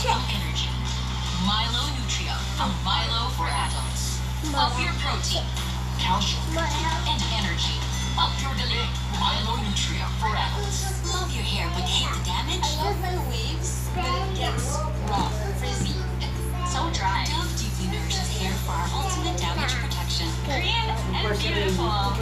Shit. Energy. Milo Nutri-Up from Milo for Adults. Up your protein, calcium, and energy. Up your delay. Milo Nutri-Up for Adults. Love your hair but hate the damage? I love my waves, but it gets rough, frizzy, so dry. Dove deeply nourishes hair for our ultimate damage protection. Green and beautiful.